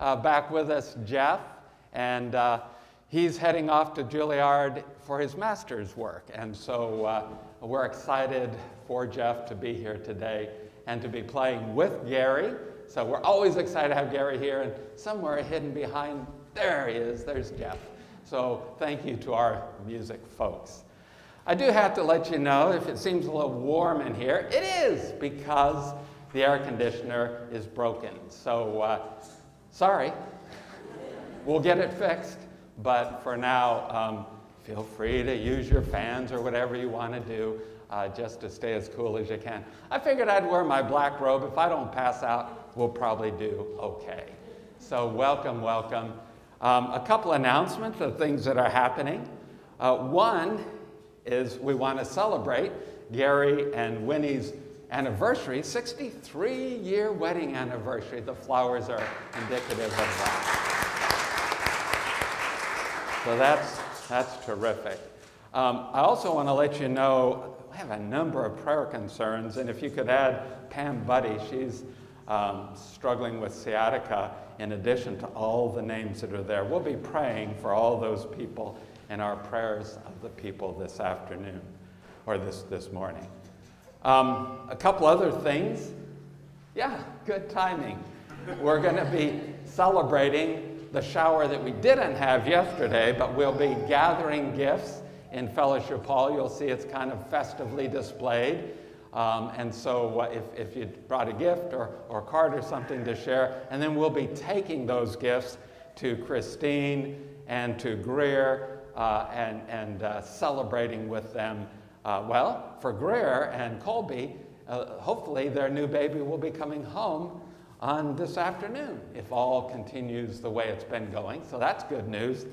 uh, back with us Jeff, and uh, he's heading off to Juilliard for his master's work. And so uh, we're excited for Jeff to be here today and to be playing with Gary. So we're always excited to have Gary here, and somewhere hidden behind, there he is, there's Jeff. So thank you to our music folks. I do have to let you know if it seems a little warm in here, it is because the air conditioner is broken. So uh, sorry, we'll get it fixed. But for now, um, feel free to use your fans or whatever you want to do uh, just to stay as cool as you can. I figured I'd wear my black robe. If I don't pass out, we'll probably do okay. So welcome, welcome. Um, a couple announcements of things that are happening. Uh, one is we want to celebrate Gary and Winnie's anniversary, 63 year wedding anniversary. The flowers are indicative of that. So that's, that's terrific. Um, I also want to let you know I have a number of prayer concerns, and if you could add Pam Buddy, she's um, struggling with sciatica in addition to all the names that are there. We'll be praying for all those people in our prayers of the people this afternoon or this, this morning. Um, a couple other things. Yeah, good timing. We're going to be celebrating the shower that we didn't have yesterday, but we'll be gathering gifts in Fellowship Hall. You'll see it's kind of festively displayed. Um, and so uh, if, if you brought a gift or, or card or something to share, and then we'll be taking those gifts to Christine and to Greer uh, and, and uh, celebrating with them uh, well, for Greer and Colby, uh, hopefully their new baby will be coming home on this afternoon if all continues the way it's been going. So that's good news.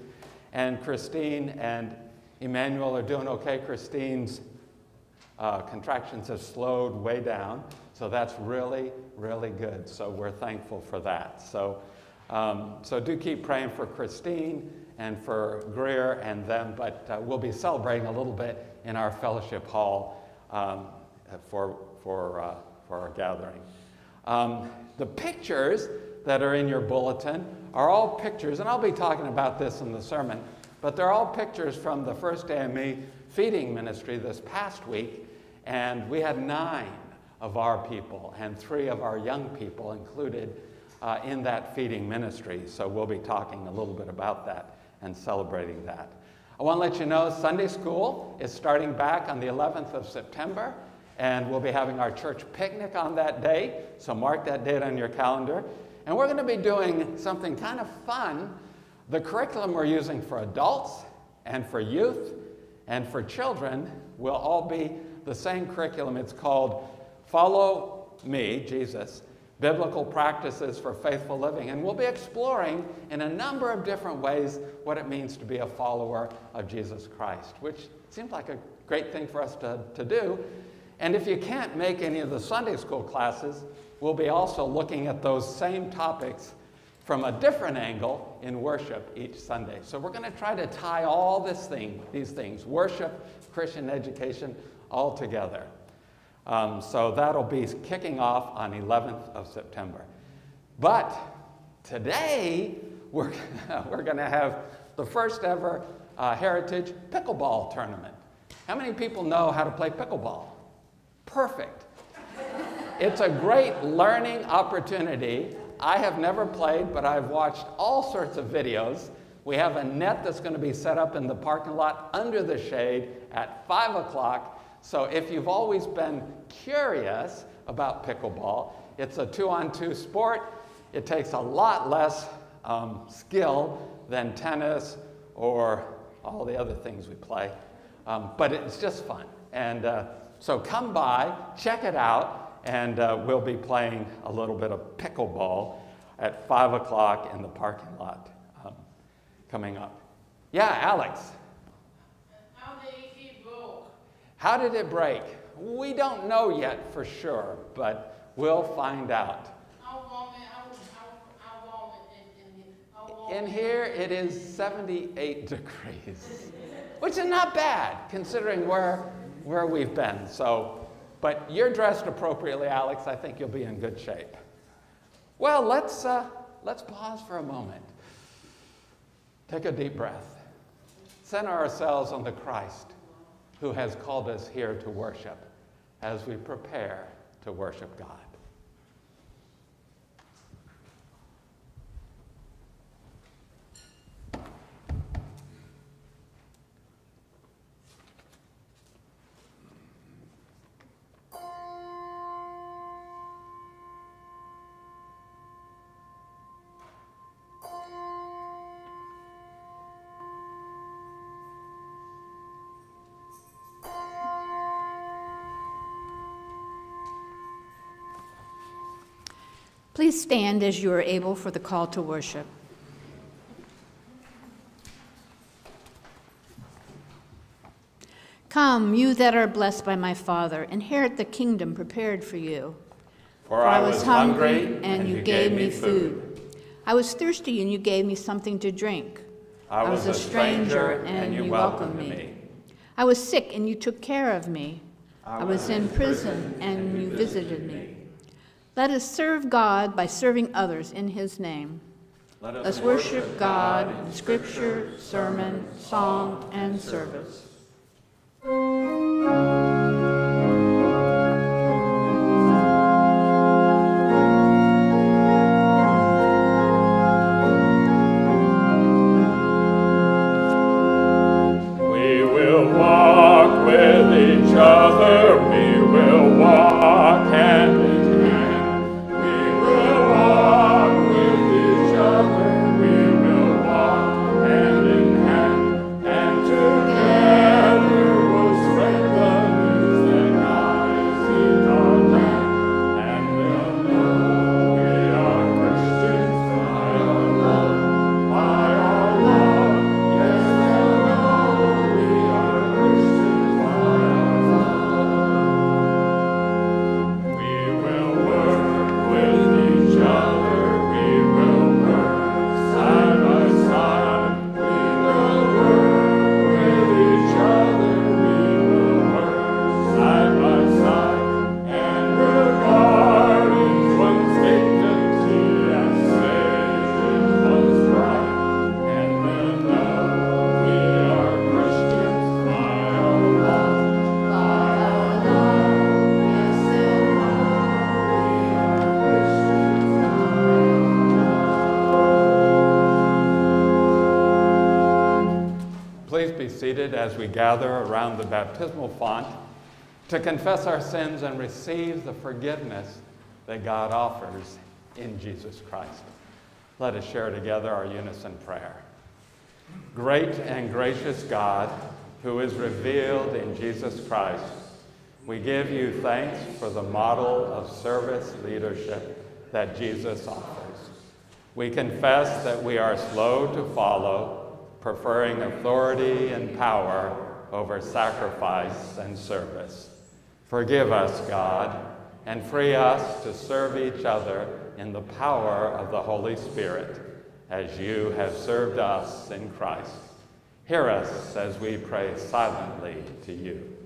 And Christine and Emmanuel are doing okay. Christine's uh, contractions have slowed way down. So that's really, really good. So we're thankful for that. So, um, so do keep praying for Christine and for Greer and them, but uh, we'll be celebrating a little bit in our fellowship hall um, for, for, uh, for our gathering. Um, the pictures that are in your bulletin are all pictures, and I'll be talking about this in the sermon, but they're all pictures from the First AME feeding ministry this past week, and we had nine of our people and three of our young people included uh, in that feeding ministry. So we'll be talking a little bit about that and celebrating that. I want to let you know Sunday school is starting back on the 11th of September, and we'll be having our church picnic on that day. So mark that date on your calendar. And we're going to be doing something kind of fun. The curriculum we're using for adults and for youth and for children will all be the same curriculum. It's called Follow Me, Jesus, biblical practices for faithful living. And we'll be exploring in a number of different ways what it means to be a follower of Jesus Christ, which seems like a great thing for us to, to do. And if you can't make any of the Sunday school classes, we'll be also looking at those same topics from a different angle in worship each Sunday. So we're going to try to tie all this thing, these things, worship, Christian education, all together. Um, so that'll be kicking off on 11th of September. But today, we're, we're going to have the first ever uh, Heritage Pickleball Tournament. How many people know how to play pickleball? Perfect. It's a great learning opportunity. I have never played, but I've watched all sorts of videos. We have a net that's going to be set up in the parking lot under the shade at 5 o'clock so if you've always been curious about pickleball, it's a two-on-two sport. It takes a lot less um, skill than tennis or all the other things we play. Um, but it's just fun. And uh, so come by, check it out, and uh, we'll be playing a little bit of pickleball at 5 o'clock in the parking lot um, coming up. Yeah, Alex. How did it break? We don't know yet for sure, but we'll find out. In here, it is 78 degrees, which is not bad considering where, where we've been. So, but you're dressed appropriately, Alex. I think you'll be in good shape. Well, let's, uh, let's pause for a moment. Take a deep breath. Center ourselves on the Christ who has called us here to worship as we prepare to worship God. Please stand as you are able for the call to worship. Come, you that are blessed by my Father, inherit the kingdom prepared for you. For I was hungry, and you gave me food. I was thirsty, and you gave me something to drink. I was a stranger, and you welcomed me. I was sick, and you took care of me. I was in prison, and you visited me. Let us serve God by serving others in his name. Let us worship God in scripture, sermon, song, and service. As we gather around the baptismal font to confess our sins and receive the forgiveness that God offers in Jesus Christ. Let us share together our unison prayer. Great and gracious God, who is revealed in Jesus Christ, we give you thanks for the model of service leadership that Jesus offers. We confess that we are slow to follow, preferring authority and power over sacrifice and service. Forgive us, God, and free us to serve each other in the power of the Holy Spirit, as you have served us in Christ. Hear us as we pray silently to you.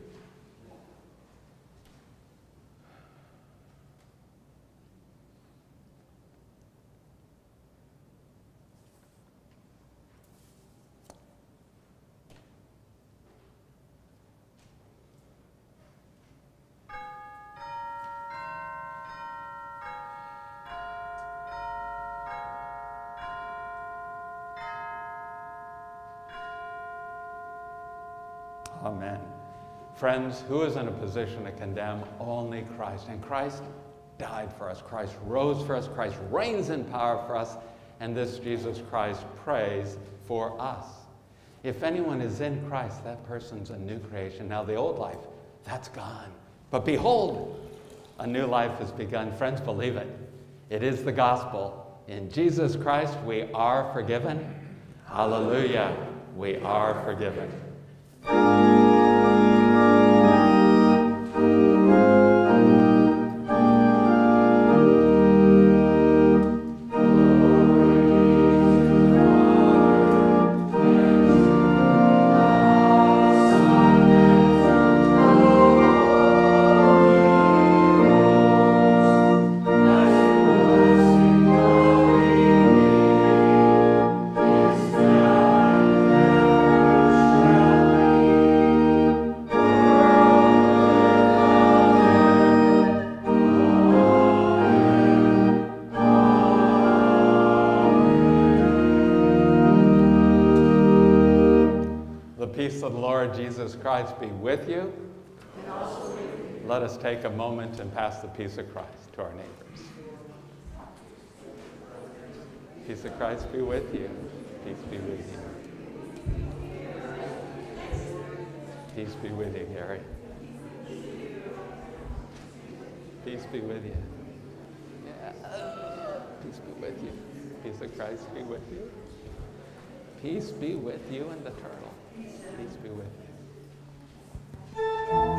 Friends, who is in a position to condemn? Only Christ. And Christ died for us. Christ rose for us. Christ reigns in power for us. And this Jesus Christ prays for us. If anyone is in Christ, that person's a new creation. Now, the old life, that's gone. But behold, a new life has begun. Friends, believe it. It is the gospel. In Jesus Christ, we are forgiven. Hallelujah. We are forgiven. Us take a moment and pass the peace of Christ to our neighbors. Peace of Christ be with you. Peace be with you. Peace be with you, Gary. Peace be with you. Yeah. Peace be with you. Peace of Christ be with you. Peace be with you and the turtle. Peace be with you.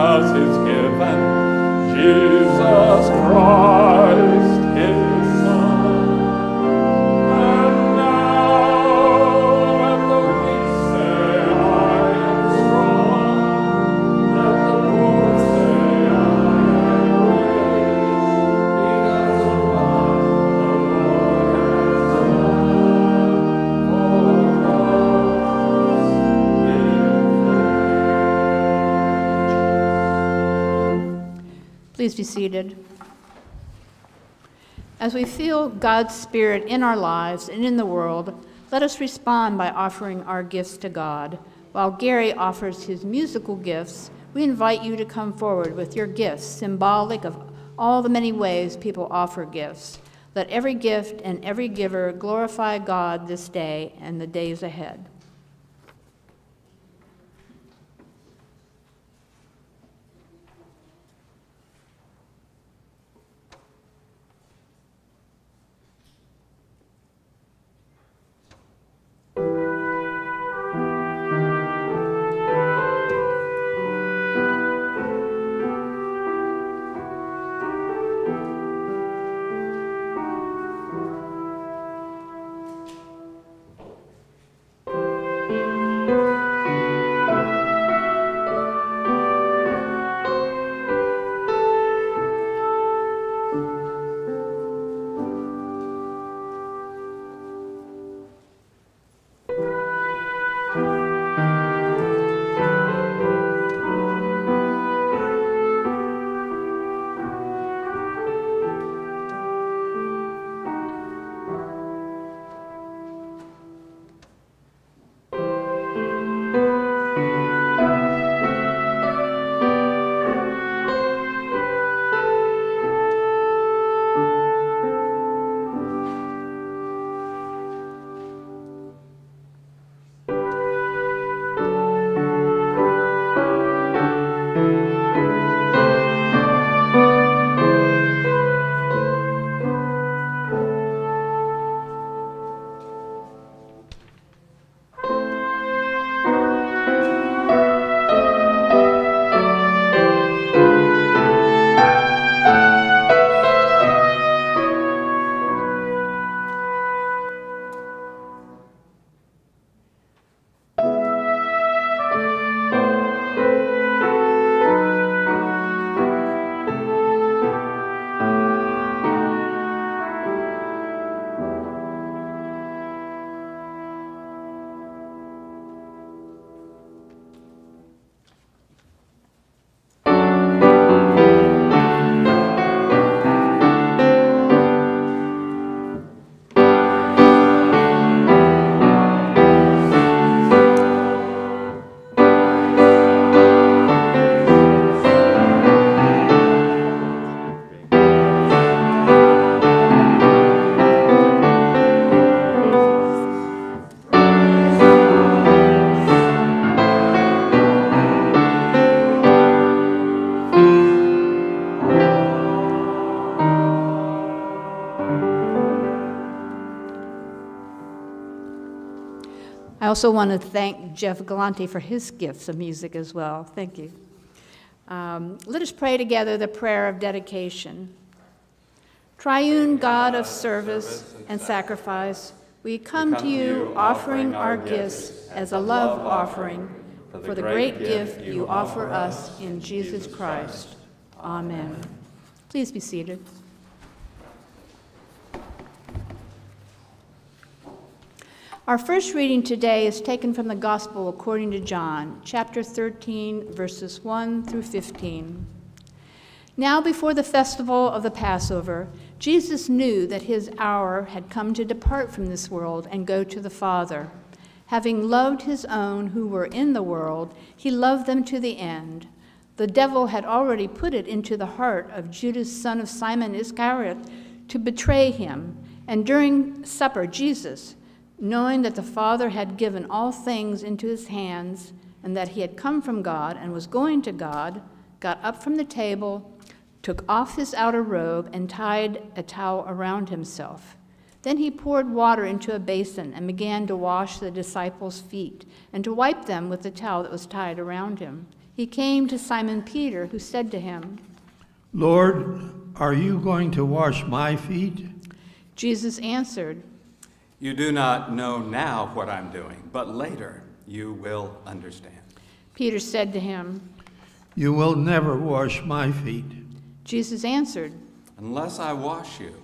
Please be seated. As we feel God's Spirit in our lives and in the world, let us respond by offering our gifts to God. While Gary offers his musical gifts, we invite you to come forward with your gifts, symbolic of all the many ways people offer gifts. Let every gift and every giver glorify God this day and the days ahead. Also want to thank Jeff Galante for his gifts of music as well. Thank you. Um, let us pray together the prayer of dedication. Triune God of service and sacrifice, we come to you offering our gifts as a love offering for the great gift you offer us in Jesus Christ. Amen. Please be seated. Our first reading today is taken from the Gospel according to John, chapter 13, verses 1 through 15. Now, before the festival of the Passover, Jesus knew that his hour had come to depart from this world and go to the Father. Having loved his own who were in the world, he loved them to the end. The devil had already put it into the heart of Judas, son of Simon Iscariot, to betray him. And during supper, Jesus, knowing that the Father had given all things into his hands, and that he had come from God and was going to God, got up from the table, took off his outer robe, and tied a towel around himself. Then he poured water into a basin and began to wash the disciples' feet and to wipe them with the towel that was tied around him. He came to Simon Peter, who said to him, Lord, are you going to wash my feet? Jesus answered, You do not know now what I'm doing, but later you will understand. Peter said to him, You will never wash my feet. Jesus answered, Unless I wash you,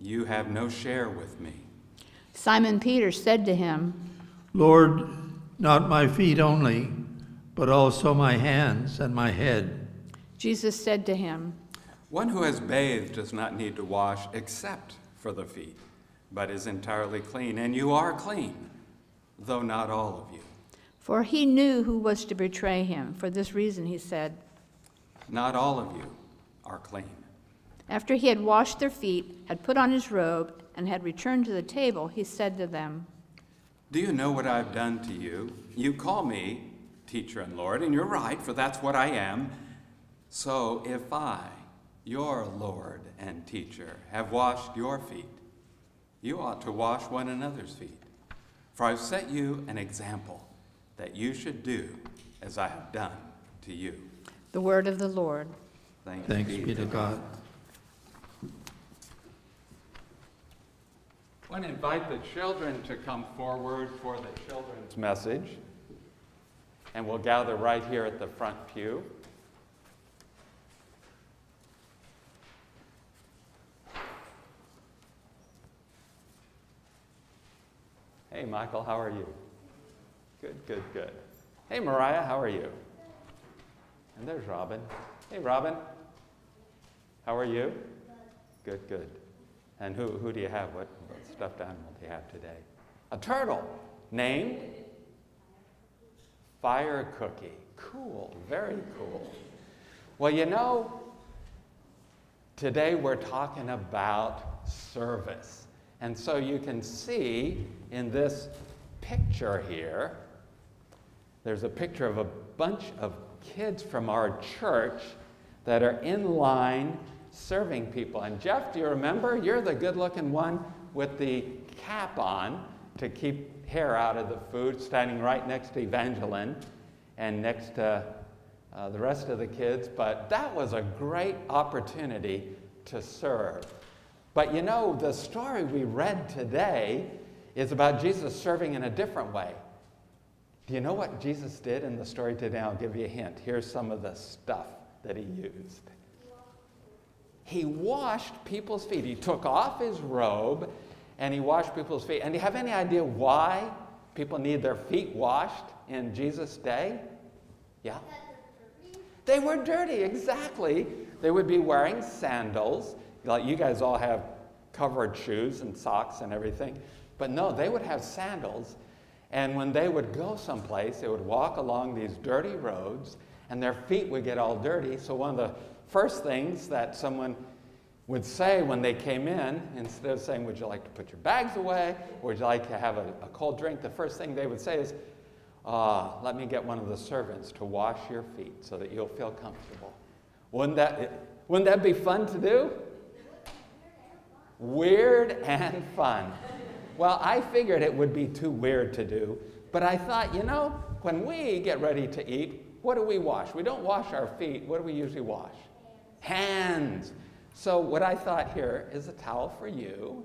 you have no share with me. Simon Peter said to him, Lord, not my feet only, but also my hands and my head. Jesus said to him, One who has bathed does not need to wash except for the feet, but is entirely clean, and you are clean, though not all of you. For he knew who was to betray him. For this reason he said, Not all of you are clean. After he had washed their feet, had put on his robe, and had returned to the table, he said to them, Do you know what I've done to you? You call me teacher and Lord, and you're right, for that's what I am. So if I, your Lord and teacher, have washed your feet, you ought to wash one another's feet. For I've set you an example that you should do as I have done to you. The word of the Lord. Thanks, Thanks be to God. I want to invite the children to come forward for the children's message. And we'll gather right here at the front pew. Hey, Michael, how are you? Good, good, good. Hey, Mariah, how are you? And there's Robin. Hey, Robin. How are you? Good, good. And who, who do you have? What, what stuffed animal do you have today? A turtle. Named? Fire Cookie. Cool, very cool. Well, you know, today we're talking about service. And so you can see in this picture here, there's a picture of a bunch of kids from our church that are in line serving people. And Jeff, do you remember? You're the good looking one with the cap on to keep hair out of the food, standing right next to Evangeline and next to uh, the rest of the kids. But that was a great opportunity to serve. But you know, the story we read today is about Jesus serving in a different way. Do you know what Jesus did in the story today? I'll give you a hint. Here's some of the stuff that he used. He washed people's feet. He took off his robe and he washed people's feet. And do you have any idea why people need their feet washed in Jesus' day? Yeah? They were dirty, exactly. They would be wearing sandals. Like you guys all have covered shoes and socks and everything. But no, they would have sandals. And when they would go someplace, they would walk along these dirty roads and their feet would get all dirty. So, one of the first things that someone would say when they came in, instead of saying, Would you like to put your bags away? Or would you like to have a, a cold drink? The first thing they would say is, uh, Let me get one of the servants to wash your feet so that you'll feel comfortable. Wouldn't that, wouldn't that be fun to do? Weird and fun. Well, I figured it would be too weird to do, but I thought, you know, when we get ready to eat, what do we wash? We don't wash our feet. What do we usually wash? Hands. So, what I thought here is a towel for you.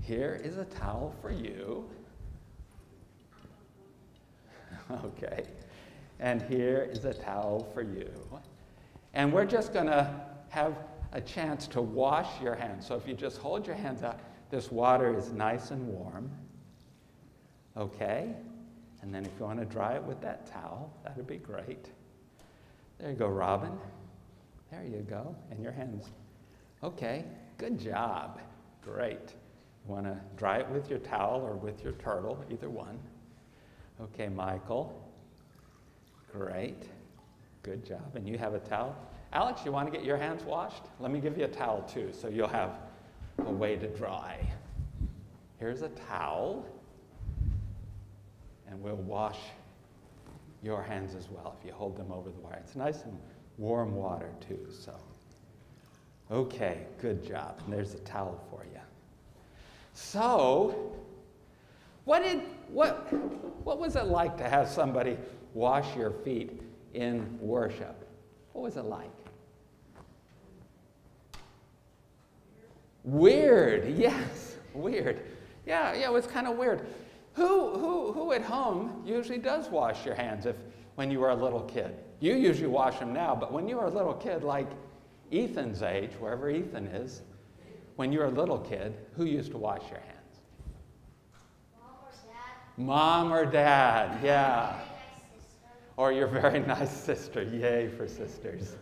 Here is a towel for you. Okay. And here is a towel for you. And we're just going to have a chance to wash your hands. So if you just hold your hands out, this water is nice and warm. Okay. And then if you want to dry it with that towel, that'd be great. There you go, Robin. There you go. And your hands. Okay. Good job. Great. You want to dry it with your towel or with your turtle, either one. Okay, Michael. Great. Good job. And you have a towel? Alex, you want to get your hands washed? Let me give you a towel too, so you'll have a way to dry. Here's a towel, and we'll wash your hands as well if you hold them over the wire. It's nice and warm water too, so. Okay, good job. And there's a towel for you. So, what did what what was it like to have somebody wash your feet in worship? What was it like? Weird, yes, weird. Yeah, yeah, it was kind of weird. Who, who, who at home usually does wash your hands if when you were a little kid? You usually wash them now, but when you were a little kid, like Ethan's age, wherever Ethan is, when you were a little kid, who used to wash your hands? Mom or dad, yeah. Or your very nice sister. Yay for sisters.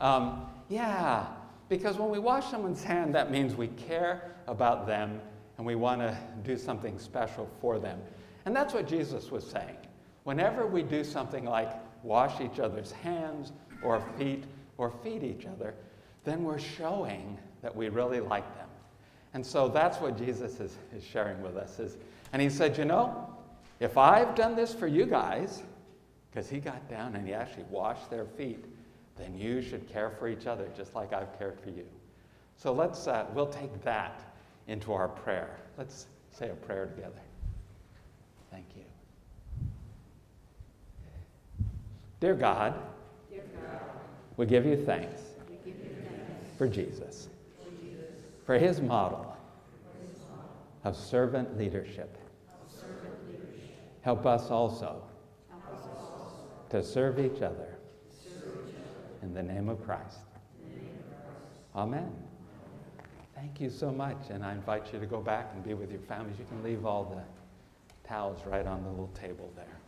Um, yeah, because when we wash someone's hand, that means we care about them and we want to do something special for them. And that's what Jesus was saying. Whenever we do something like wash each other's hands or feet or feed each other, then we're showing that we really like them. And so that's what Jesus is, is sharing with us. Is, and he said, You know, if I've done this for you guys, because he got down and he actually washed their feet, then you should care for each other just like I've cared for you. So let's, uh, we'll take that into our prayer. Let's say a prayer together. Thank you. Dear God, Dear God we give you thanks, give you thanks for, Jesus, for Jesus, for his model, for his model of servant leadership. Of servant leadership. Help us also, Help us also to serve each other in the name of Christ. Amen. Thank you so much. And I invite you to go back and be with your families. You can leave all the towels right on the little table there.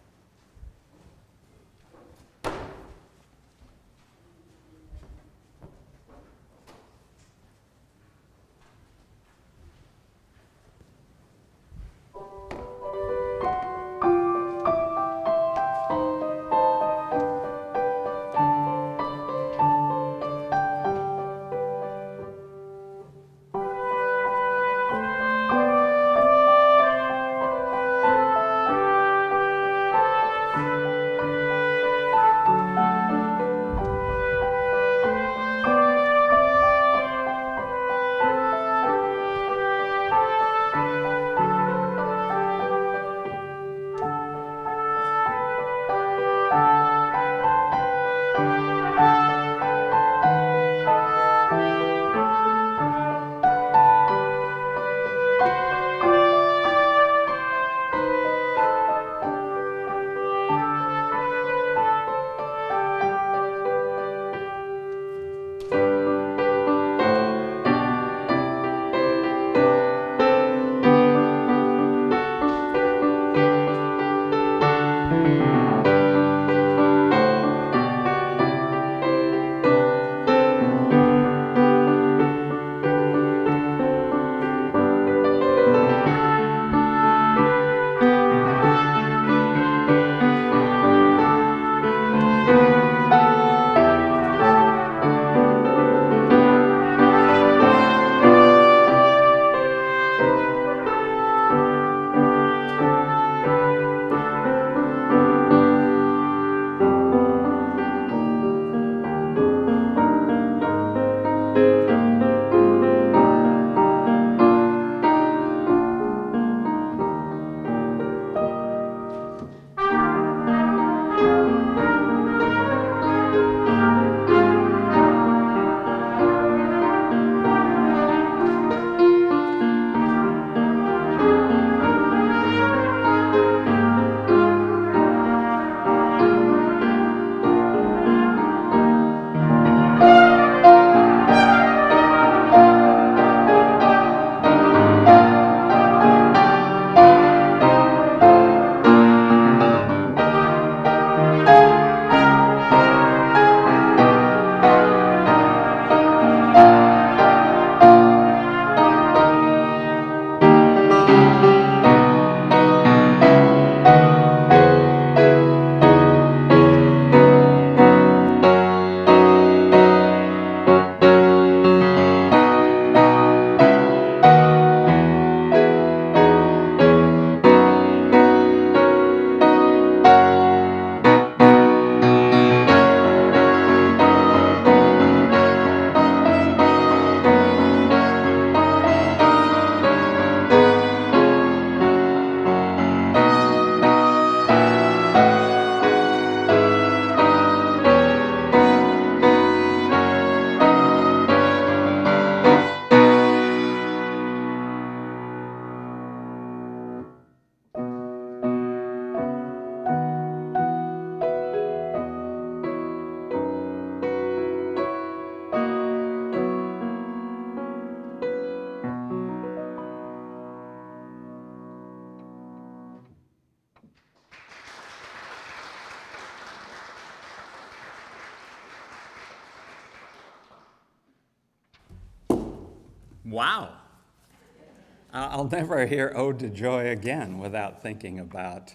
I'll never hear Ode to Joy again without thinking about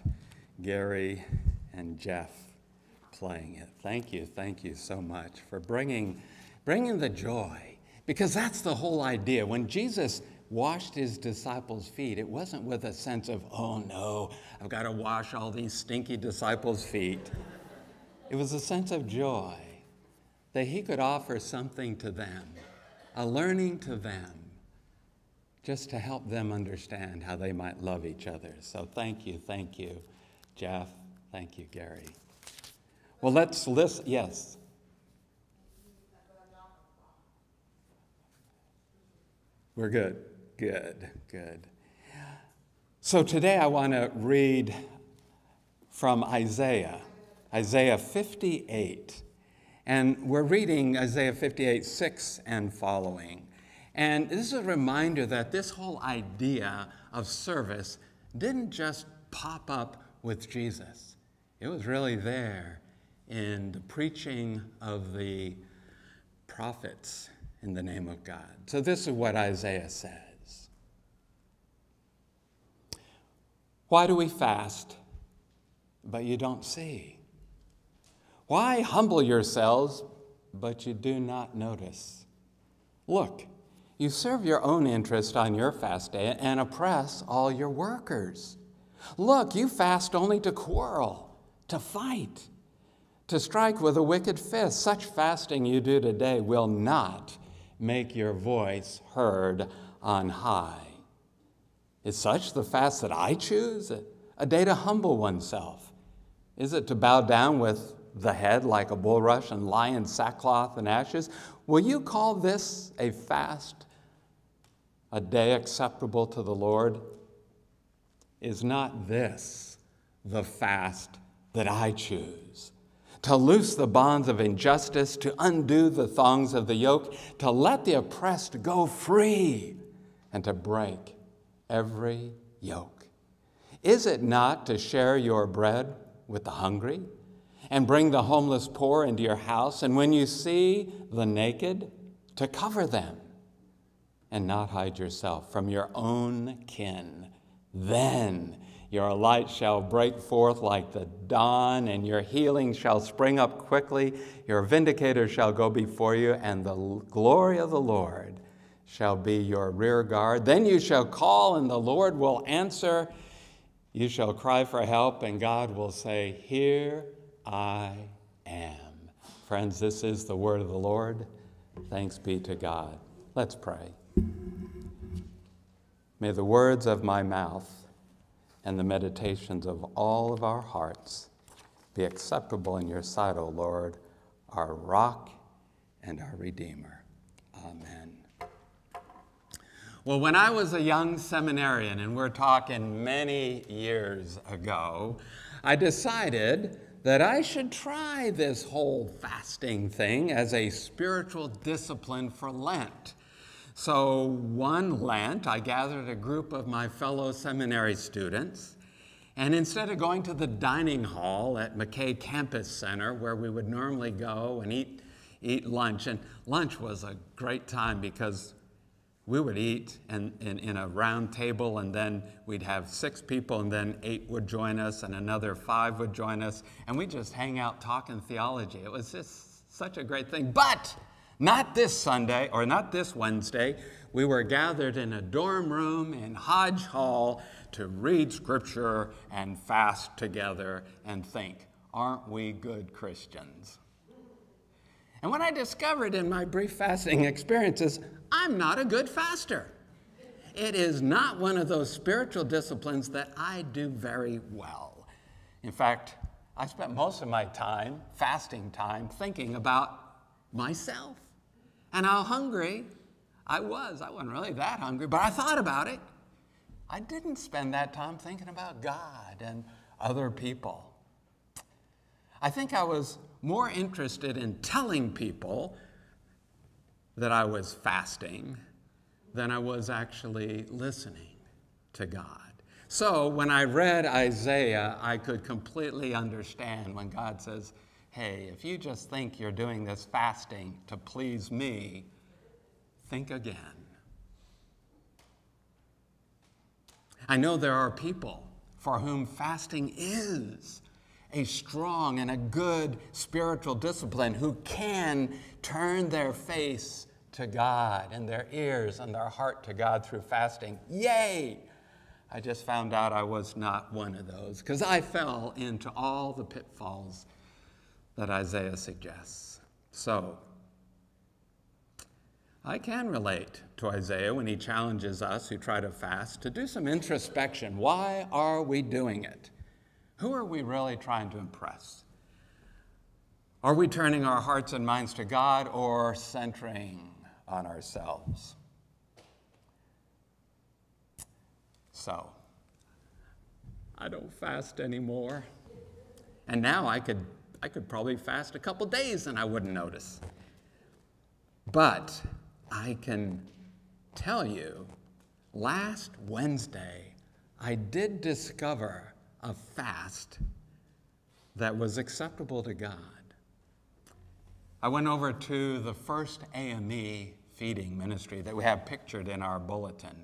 Gary and Jeff playing it. Thank you, thank you so much for bringing, bringing the joy, because that's the whole idea. When Jesus washed his disciples' feet, it wasn't with a sense of, oh no, I've got to wash all these stinky disciples' feet. It was a sense of joy that he could offer something to them, a learning to them, just to help them understand how they might love each other. So thank you, thank you, Jeff. Thank you, Gary. Well, let's listen. Yes. We're good. Good, good. So today I want to read from Isaiah, Isaiah 58. And we're reading Isaiah 58, 6 and following. And this is a reminder that this whole idea of service didn't just pop up with Jesus, it was really there in the preaching of the prophets in the name of God. So, this is what Isaiah says Why do we fast, but you don't see? Why humble yourselves, but you do not notice? Look, you serve your own interest on your fast day and oppress all your workers. Look, you fast only to quarrel, to fight to strike with a wicked fist. Such fasting you do today will not make your voice heard on high. Is such the fast that I choose? A day to humble oneself? Is it to bow down with the head like a bulrush and lie in sackcloth and ashes? Will you call this a fast, a day acceptable to the Lord? Is not this the fast that I choose? to loose the bonds of injustice, to undo the thongs of the yoke, to let the oppressed go free, and to break every yoke? Is it not to share your bread with the hungry and bring the homeless poor into your house, and when you see the naked, to cover them and not hide yourself from your own kin? Then your light shall break forth like the dawn, and your healing shall spring up quickly. Your vindicator shall go before you, and the glory of the Lord shall be your rear guard. Then you shall call, and the Lord will answer. You shall cry for help, and God will say, Here I am. Friends, this is the word of the Lord. Thanks be to God. Let's pray. May the words of my mouth and the meditations of all of our hearts be acceptable in your sight, O Lord, our rock and our Redeemer. Amen. Well, when I was a young seminarian, and we're talking many years ago, I decided that I should try this whole fasting thing as a spiritual discipline for Lent. So, one Lent, I gathered a group of my fellow seminary students, and instead of going to the dining hall at Mackay Campus Center, where we would normally go and eat, eat lunch, and lunch was a great time because we would eat in, in, in, a round table, and then we'd have six people, and then eight would join us, and another five would join us, and we'd just hang out talking theology. It was just such a great thing. But not this Sunday or not this Wednesday. We were gathered in a dorm room in Hodge Hall to read scripture and fast together and think, aren't we good Christians? And what I discovered in my brief fasting experiences, I'm not a good faster. It is not one of those spiritual disciplines that I do very well. In fact, I spent most of my time, fasting time, thinking about myself and how hungry I was. I wasn't really that hungry, but I thought about it. I didn't spend that time thinking about God and other people. I think I was more interested in telling people that I was fasting than I was actually listening to God. So when I read Isaiah, I could completely understand when God says, hey, if you just think you're doing this fasting to please me, think again. I know there are people for whom fasting is a strong and a good spiritual discipline who can turn their face to God and their ears and their heart to God through fasting. Yay! I just found out I was not one of those because I fell into all the pitfalls that Isaiah suggests. So, I can relate to Isaiah when he challenges us who try to fast to do some introspection. Why are we doing it? Who are we really trying to impress? Are we turning our hearts and minds to God or centering on ourselves? So, I don't fast anymore. And now I could, I could probably fast a couple days and I wouldn't notice. But I can tell you, last Wednesday, I did discover a fast that was acceptable to God. I went over to the first AME feeding ministry that we have pictured in our bulletin.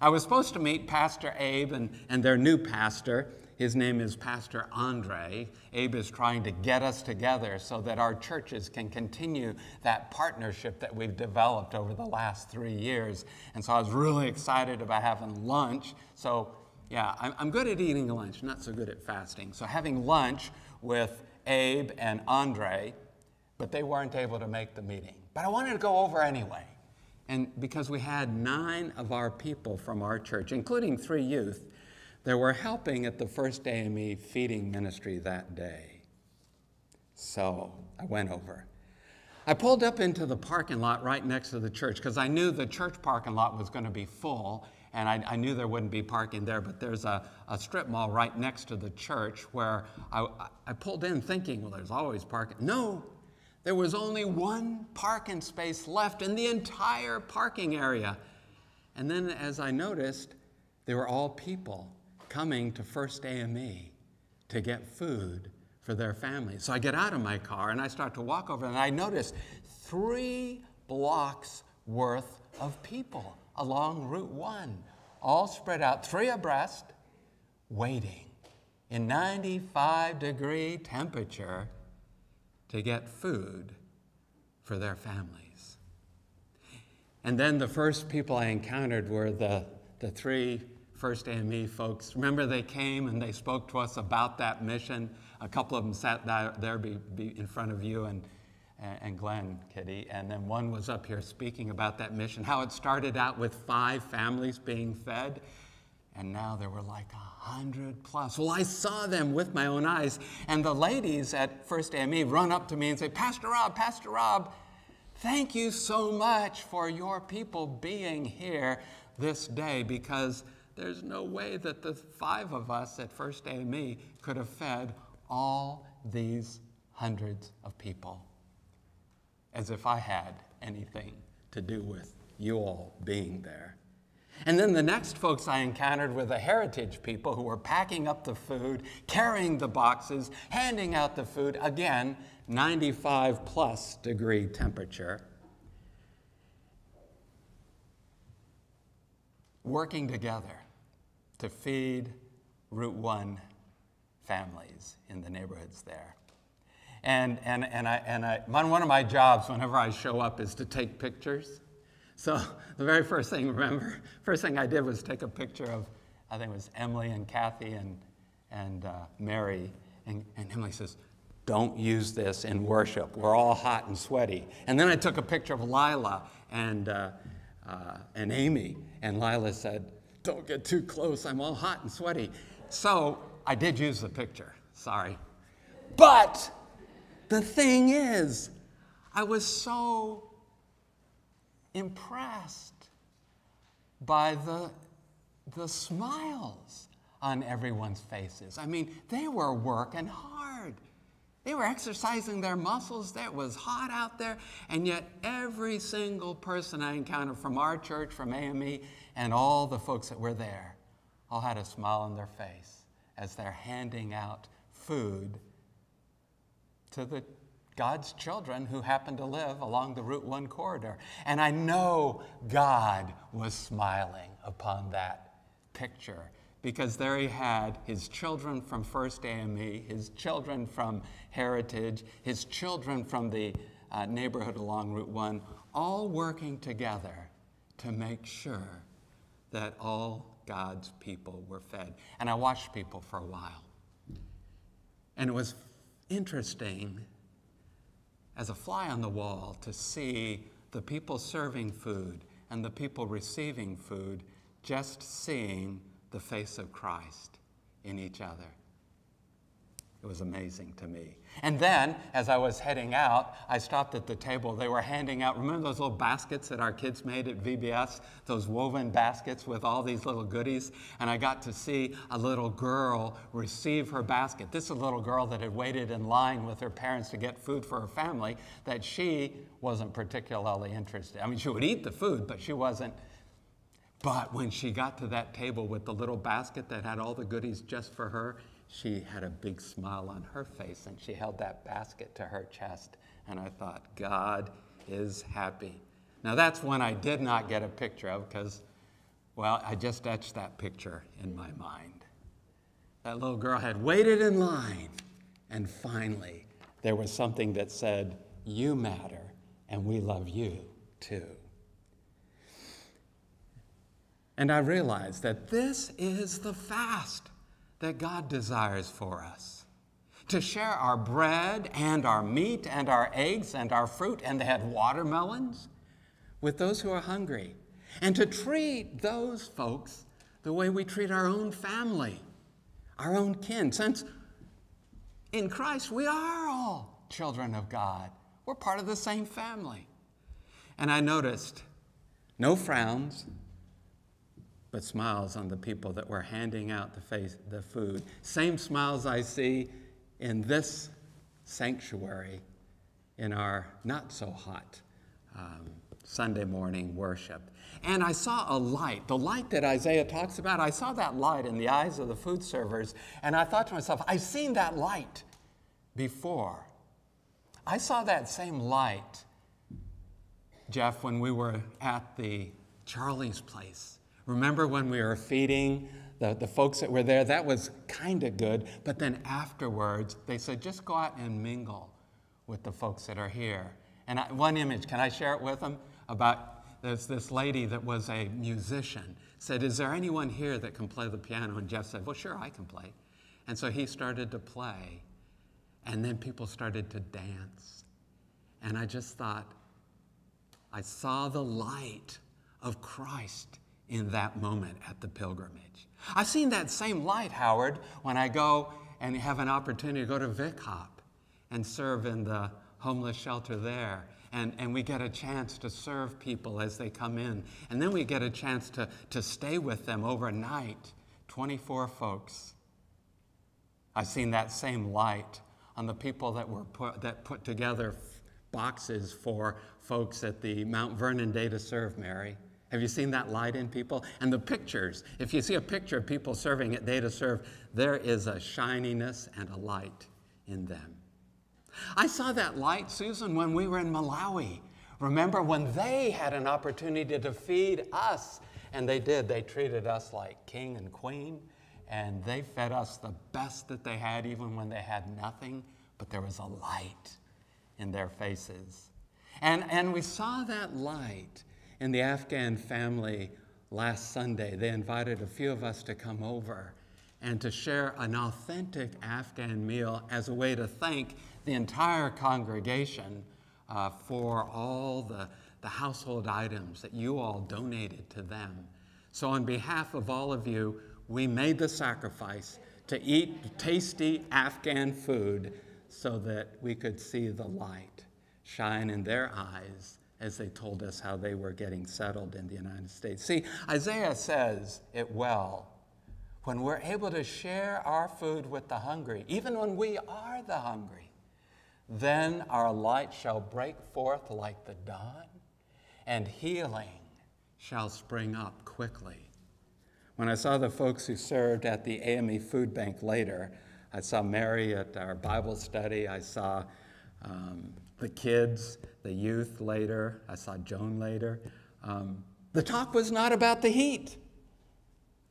I was supposed to meet Pastor Abe and, and their new pastor. His name is Pastor Andre. Abe is trying to get us together so that our churches can continue that partnership that we've developed over the last three years. And so I was really excited about having lunch. So, yeah, I'm, I'm good at eating lunch, not so good at fasting. So, having lunch with Abe and Andre, but they weren't able to make the meeting. But I wanted to go over anyway. And because we had nine of our people from our church, including three youth, that were helping at the first AME feeding ministry that day. So I went over. I pulled up into the parking lot right next to the church because I knew the church parking lot was going to be full and I, I, knew there wouldn't be parking there, but there's a, a strip mall right next to the church where I, I pulled in thinking, well, there's always parking. No, there was only one parking space left in the entire parking area. And then, as I noticed, they were all people coming to First AME to get food for their families. So I get out of my car and I start to walk over, and I notice three blocks worth of people along Route 1, all spread out three abreast, waiting in 95 degree temperature to get food for their families. And then the first people I encountered were the, the three First AME folks. Remember, they came and they spoke to us about that mission. A couple of them sat there be, be in front of you and, and Glenn, Kitty. And then one was up here speaking about that mission, how it started out with five families being fed, and now there were like a hundred plus. Well, I saw them with my own eyes. And the ladies at First AME run up to me and say, Pastor Rob, Pastor Rob, thank you so much for your people being here this day because there's no way that the five of us at First AME could have fed all these hundreds of people as if I had anything to do with you all being there. And then the next folks I encountered were the heritage people who were packing up the food, carrying the boxes, handing out the food, again, 95 plus degree temperature. Working together to feed Route 1 families in the neighborhoods there. And, and, and, I, and I, one of my jobs whenever I show up is to take pictures. So the very first thing, remember, first thing I did was take a picture of, I think it was Emily and Kathy and, and uh, Mary. And, and Emily says, don't use this in worship. We're all hot and sweaty. And then I took a picture of Lila and, uh, uh, and Amy. And Lila said, don't get too close. I'm all hot and sweaty. So I did use the picture. Sorry. But the thing is, I was so impressed by the, the smiles on everyone's faces. I mean, they were working hard. They were exercising their muscles. It was hot out there. And yet, every single person I encountered from our church, from AME, and all the folks that were there all had a smile on their face as they're handing out food to the God's children who happen to live along the Route 1 corridor. And I know God was smiling upon that picture because there he had his children from First AME, his children from Heritage, his children from the uh, neighborhood along Route 1, all working together to make sure that all God's people were fed. And I watched people for a while. And it was interesting as a fly on the wall to see the people serving food and the people receiving food just seeing the face of Christ in each other. It was amazing to me. And then, as I was heading out, I stopped at the table. They were handing out, remember those little baskets that our kids made at VBS? Those woven baskets with all these little goodies? And I got to see a little girl receive her basket. This is a little girl that had waited in line with her parents to get food for her family that she wasn't particularly interested. I mean, she would eat the food, but she wasn't. But when she got to that table with the little basket that had all the goodies just for her, she had a big smile on her face and she held that basket to her chest. And I thought, God is happy. Now, that's one I did not get a picture of because, well, I just etched that picture in my mind. That little girl had waited in line, and finally, there was something that said, You matter, and we love you too. And I realized that this is the fast that God desires for us to share our bread and our meat and our eggs and our fruit, and they had watermelons with those who are hungry, and to treat those folks the way we treat our own family, our own kin. Since in Christ we are all children of God, we're part of the same family. And I noticed no frowns, but smiles on the people that were handing out the, face, the food. Same smiles I see in this sanctuary in our not so hot um, Sunday morning worship. And I saw a light, the light that Isaiah talks about. I saw that light in the eyes of the food servers, and I thought to myself, I've seen that light before. I saw that same light, Jeff, when we were at the Charlie's place Remember when we were feeding the, the folks that were there? That was kind of good. But then afterwards, they said, just go out and mingle with the folks that are here. And I, one image, can I share it with them? About there's this lady that was a musician, said, Is there anyone here that can play the piano? And Jeff said, Well, sure, I can play. And so he started to play. And then people started to dance. And I just thought, I saw the light of Christ in that moment at the pilgrimage. I've seen that same light, Howard, when I go and have an opportunity to go to Vic Hop and serve in the homeless shelter there. And, and we get a chance to serve people as they come in. And then we get a chance to, to stay with them overnight 24 folks. I've seen that same light on the people that, were put, that put together boxes for folks at the Mount Vernon Day to Serve, Mary. Have you seen that light in people? And the pictures, if you see a picture of people serving at Day to Serve, there is a shininess and a light in them. I saw that light, Susan, when we were in Malawi. Remember when they had an opportunity to feed us? And they did. They treated us like king and queen, and they fed us the best that they had, even when they had nothing, but there was a light in their faces. And, and we saw that light in the Afghan family last Sunday. They invited a few of us to come over and to share an authentic Afghan meal as a way to thank the entire congregation uh, for all the, the household items that you all donated to them. So, on behalf of all of you, we made the sacrifice to eat tasty Afghan food so that we could see the light shine in their eyes as they told us how they were getting settled in the United States. See, Isaiah says it well. When we're able to share our food with the hungry, even when we are the hungry, then our light shall break forth like the dawn, and healing shall spring up quickly. When I saw the folks who served at the AME Food Bank later, I saw Mary at our Bible study, I saw um, the kids, the youth later. I saw Joan later. Um, the talk was not about the heat.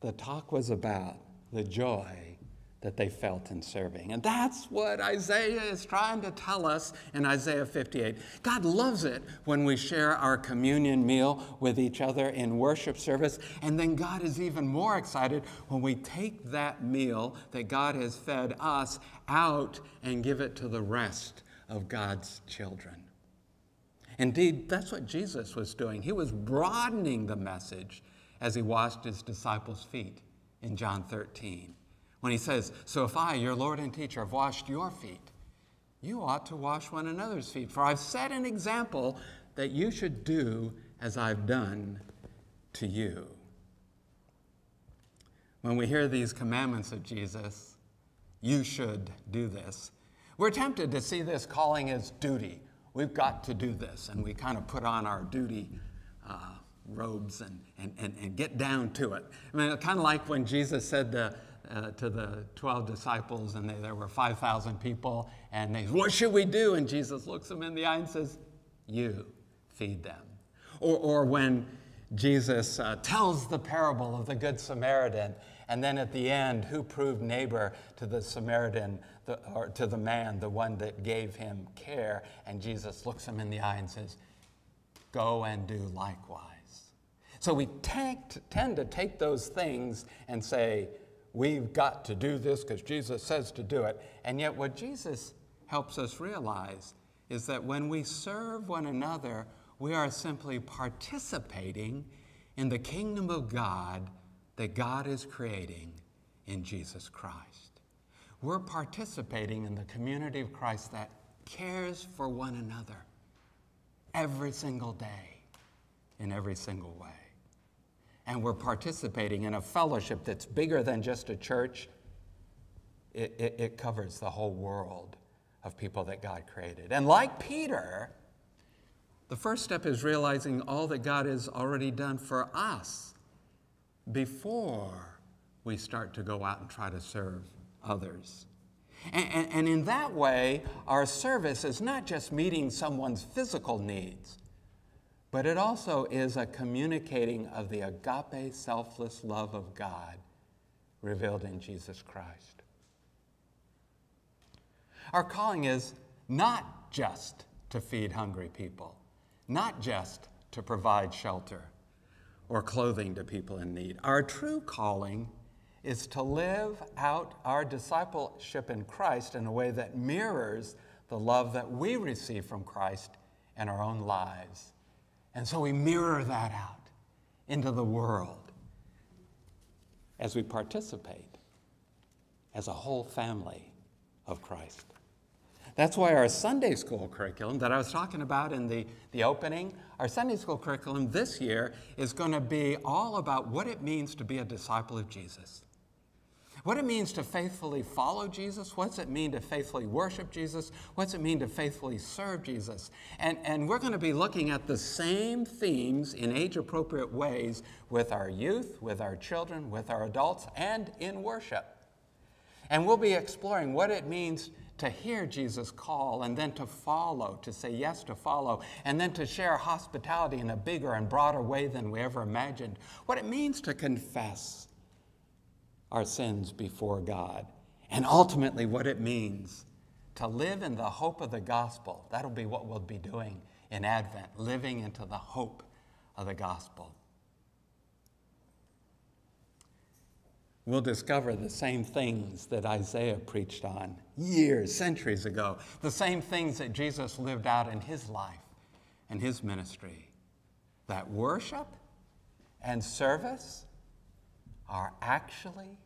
the talk was about the joy that they felt in serving. And that's what Isaiah is trying to tell us in Isaiah 58. God loves it when we share our communion meal with each other in worship service. And then God is even more excited when we take that meal that God has fed us out and give it to the rest of God's children. Indeed, that's what Jesus was doing. He was broadening the message as he washed his disciples' feet in John 13 when he says, So if I, your Lord and teacher, have washed your feet, you ought to wash one another's feet. For I've set an example that you should do as I've done to you. When we hear these commandments of Jesus, you should do this, we're tempted to see this calling as duty. We've got to do this, and we kind of put on our duty uh, robes and, and, and, and get down to it. I mean, kind of like when Jesus said to, uh, to the 12 disciples, and they, there were 5,000 people, and they, said, What should we do? And Jesus looks them in the eye and says, You feed them. Or, or when Jesus uh, tells the parable of the Good Samaritan, and then at the end, who proved neighbor to the Samaritan, the, or to the man, the one that gave him care? And Jesus looks him in the eye and says, Go and do likewise. So we tend to take those things and say, we've got to do this because Jesus says to do it. And yet, what Jesus helps us realize is that when we serve one another, we are simply participating in the kingdom of God that God is creating in Jesus Christ. We're participating in the community of Christ that cares for one another every single day in every single way and we're participating in a fellowship that's bigger than just a church, it, it, it, covers the whole world of people that God created. And like Peter, the first step is realizing all that God has already done for us before we start to go out and try to serve others. And, and, in that way, our service is not just meeting someone's physical needs but it also is a communicating of the agape, selfless love of God revealed in Jesus Christ. Our calling is not just to feed hungry people, not just to provide shelter or clothing to people in need. Our true calling is to live out our discipleship in Christ in a way that mirrors the love that we receive from Christ in our own lives and so we mirror that out into the world as we participate as a whole family of Christ. That's why our Sunday school curriculum that I was talking about in the, the opening, our Sunday school curriculum this year is going to be all about what it means to be a disciple of Jesus. What it means to faithfully follow Jesus, what's it mean to faithfully worship Jesus, what's it mean to faithfully serve Jesus. And, and we're going to be looking at the same themes in age appropriate ways with our youth, with our children, with our adults, and in worship. And we'll be exploring what it means to hear Jesus call and then to follow, to say yes to follow, and then to share hospitality in a bigger and broader way than we ever imagined. What it means to confess our sins before God. And ultimately, what it means to live in the hope of the gospel. That'll be what we'll be doing in Advent, living into the hope of the gospel. We'll discover the same things that Isaiah preached on years, centuries ago, the same things that Jesus lived out in his life and his ministry. That worship and service are actually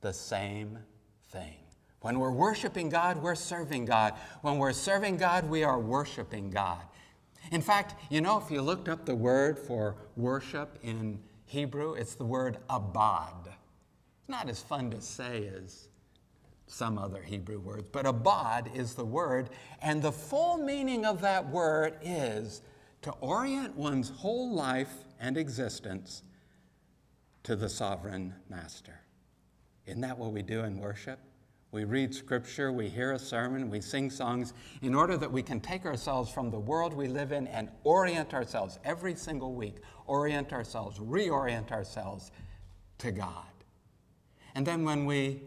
the same thing. When we're worshiping God, we're serving God. When we're serving God, we are worshiping God. In fact, you know, if you looked up the word for worship in Hebrew, it's the word abad. It's not as fun to say as some other Hebrew words, but abad is the word, and the full meaning of that word is to orient one's whole life and existence to the sovereign master. Isn't that what we do in worship? We read scripture, we hear a sermon, we sing songs in order that we can take ourselves from the world we live in and orient ourselves every single week, orient ourselves, reorient ourselves to God. And then when we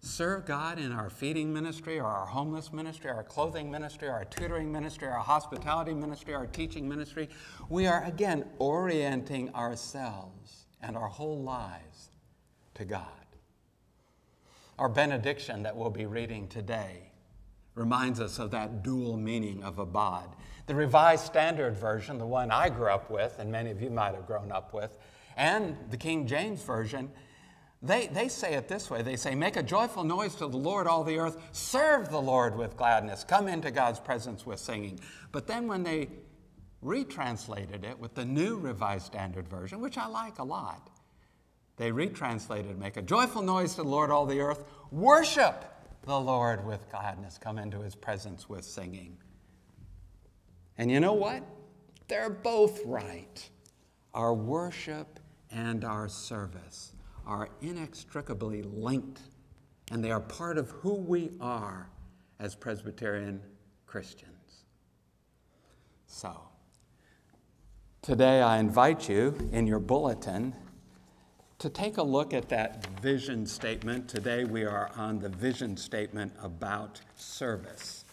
serve God in our feeding ministry or our homeless ministry, our clothing ministry, our tutoring ministry, our hospitality ministry, our teaching ministry, we are again orienting ourselves and our whole lives to God. Our benediction that we'll be reading today reminds us of that dual meaning of abad. The Revised Standard Version, the one I grew up with, and many of you might have grown up with, and the King James Version, they, they say it this way they say, Make a joyful noise to the Lord, all the earth. Serve the Lord with gladness. Come into God's presence with singing. But then when they retranslated it with the New Revised Standard Version, which I like a lot, they retranslated, Make a joyful noise to the Lord, all the earth. Worship the Lord with gladness. Come into his presence with singing. And you know what? They're both right. Our worship and our service are inextricably linked, and they are part of who we are as Presbyterian Christians. So, today I invite you in your bulletin to take a look at that vision statement. Today we are on the vision statement about service.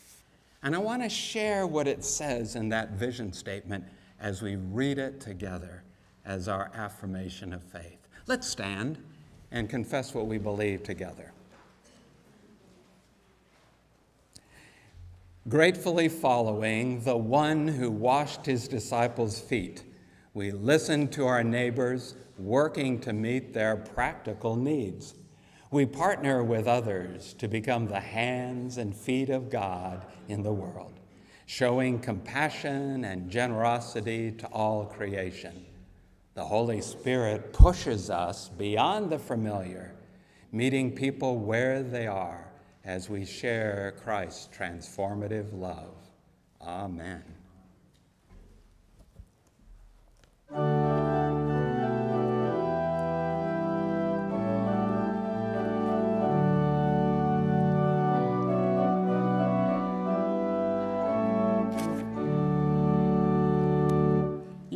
And I want to share what it says in that vision statement as we read it together as our affirmation of faith. Let's stand and confess what we believe together. Gratefully following the one who washed his disciples' feet, we listen to our neighbors working to meet their practical needs. We partner with others to become the hands and feet of God in the world, showing compassion and generosity to all creation. The Holy Spirit pushes us beyond the familiar, meeting people where they are as we share Christ's transformative love. Amen.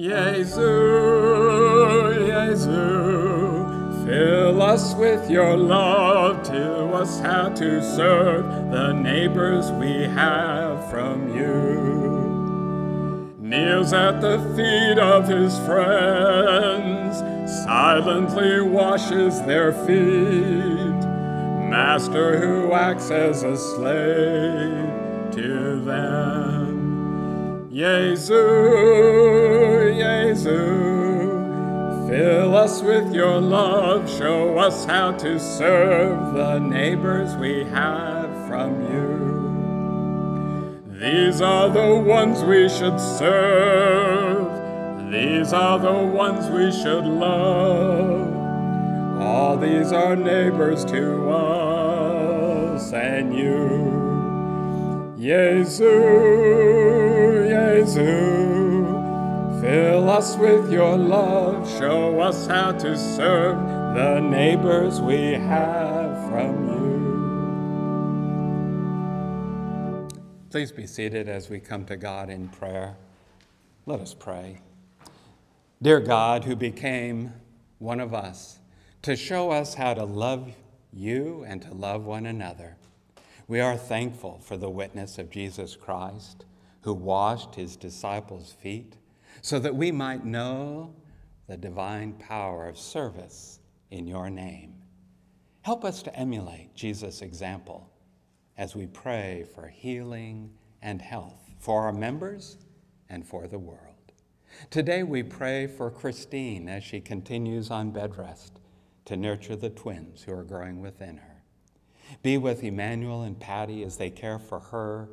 Jesu, Jesu, fill us with your love, teach us how to serve the neighbors we have from you. Kneels at the feet of his friends, silently washes their feet. Master who acts as a slave to them. Jesu, Jesu, fill us with your love, show us how to serve the neighbors we have from you. These are the ones we should serve, these are the ones we should love. All these are neighbors to us and you. Jesu, Jesu, fill us with your love, show us how to serve the neighbors we have from you. Please be seated as we come to God in prayer. Let us pray. Dear God, who became one of us to show us how to love you and to love one another. We are thankful for the witness of Jesus Christ, who washed his disciples' feet, so that we might know the divine power of service in your name. Help us to emulate Jesus' example as we pray for healing and health for our members and for the world. Today we pray for Christine as she continues on bed rest to nurture the twins who are growing within her. Be with Emmanuel and Patty as they care for her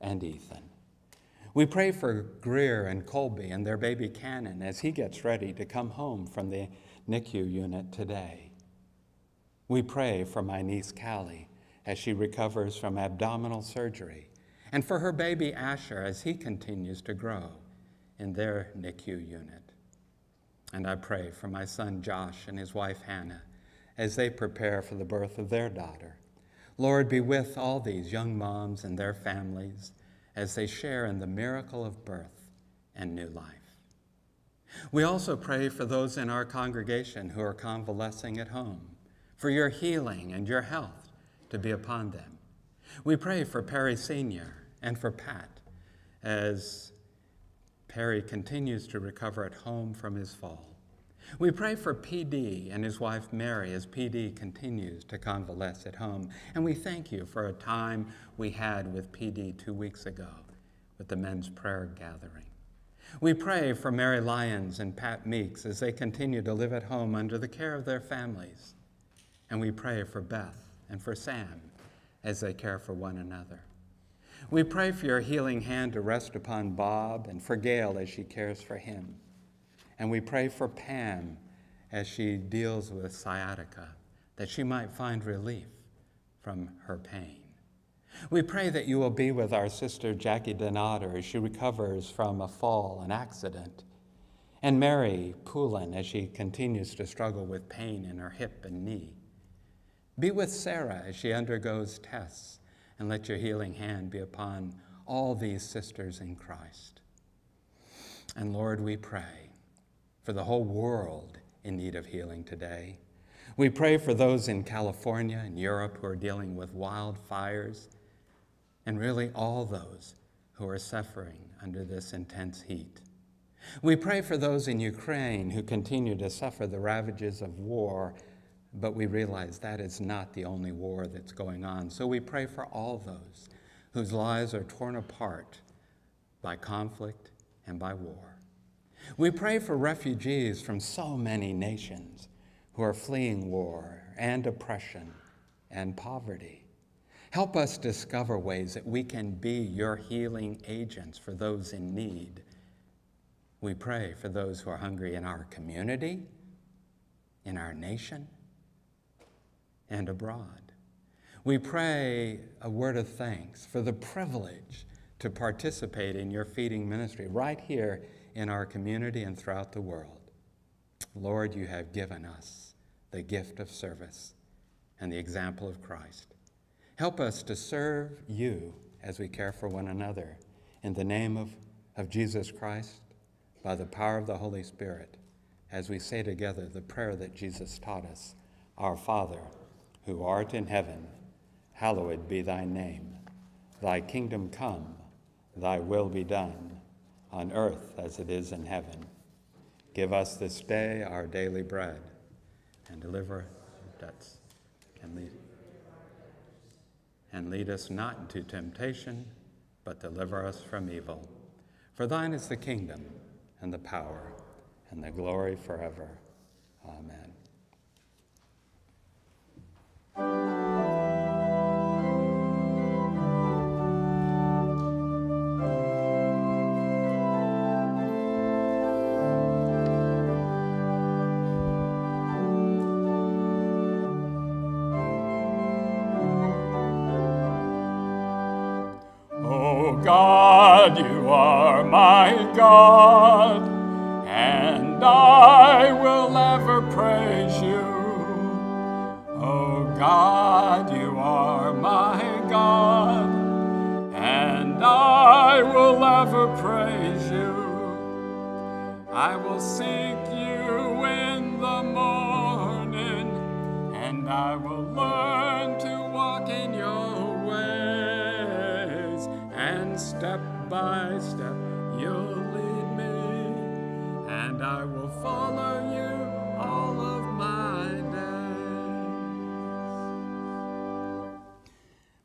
and Ethan. We pray for Greer and Colby and their baby Cannon as he gets ready to come home from the NICU unit today. We pray for my niece Callie as she recovers from abdominal surgery, and for her baby Asher as he continues to grow in their NICU unit. And I pray for my son Josh and his wife Hannah as they prepare for the birth of their daughter. Lord, be with all these young moms and their families as they share in the miracle of birth and new life. We also pray for those in our congregation who are convalescing at home, for your healing and your health to be upon them. We pray for Perry Sr. and for Pat as Perry continues to recover at home from his fall. We pray for PD and his wife Mary as PD continues to convalesce at home. And we thank you for a time we had with PD two weeks ago with the men's prayer gathering. We pray for Mary Lyons and Pat Meeks as they continue to live at home under the care of their families. And we pray for Beth and for Sam as they care for one another. We pray for your healing hand to rest upon Bob and for Gail as she cares for him. And we pray for Pam as she deals with sciatica, that she might find relief from her pain. We pray that you will be with our sister Jackie Donato as she recovers from a fall, an accident, and Mary Poulin as she continues to struggle with pain in her hip and knee. Be with Sarah as she undergoes tests, and let your healing hand be upon all these sisters in Christ. And Lord, we pray for the whole world in need of healing today. We pray for those in California and Europe who are dealing with wildfires and really all those who are suffering under this intense heat. We pray for those in Ukraine who continue to suffer the ravages of war, but we realize that is not the only war that's going on. So we pray for all those whose lives are torn apart by conflict and by war. We pray for refugees from so many nations who are fleeing war and oppression and poverty. Help us discover ways that we can be your healing agents for those in need. We pray for those who are hungry in our community, in our nation, and abroad. We pray a word of thanks for the privilege to participate in your feeding ministry right here in our community and throughout the world. Lord, you have given us the gift of service and the example of Christ. Help us to serve you as we care for one another. In the name of, of Jesus Christ, by the power of the Holy Spirit, as we say together the prayer that Jesus taught us Our Father, who art in heaven, hallowed be thy name. Thy kingdom come, thy will be done, on earth as it is in heaven. Give us this day our daily bread, and deliver debts and lead and lead us not into temptation, but deliver us from evil. For thine is the kingdom, and the power, and the glory forever. Amen. God, you are my God, and I will ever praise you. Oh God, you are my God, and I will ever praise you. I will seek you in the morning, and I will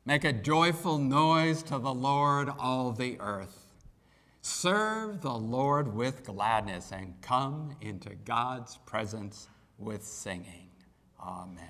Make a joyful noise to the Lord, all the earth. Serve the Lord with gladness and come into God's presence with singing. Amen.